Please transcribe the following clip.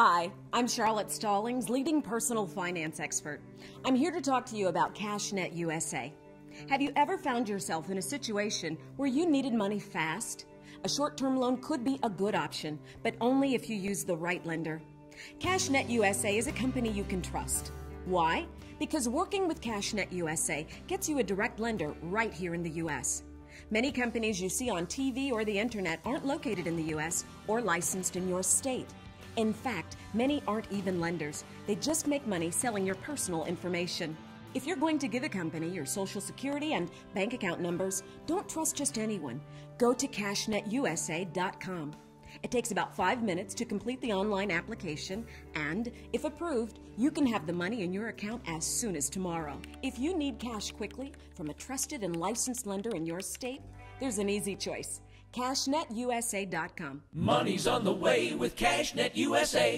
Hi, I'm Charlotte Stallings, leading personal finance expert. I'm here to talk to you about CashNet USA. Have you ever found yourself in a situation where you needed money fast? A short term loan could be a good option, but only if you use the right lender. CashNet USA is a company you can trust. Why? Because working with CashNet USA gets you a direct lender right here in the U.S. Many companies you see on TV or the internet aren't located in the U.S. or licensed in your state. In fact, many aren't even lenders. They just make money selling your personal information. If you're going to give a company your social security and bank account numbers, don't trust just anyone. Go to cashnetusa.com. It takes about five minutes to complete the online application, and if approved, you can have the money in your account as soon as tomorrow. If you need cash quickly from a trusted and licensed lender in your state, there's an easy choice CashNetUSA.com. Money's on the way with CashNet USA.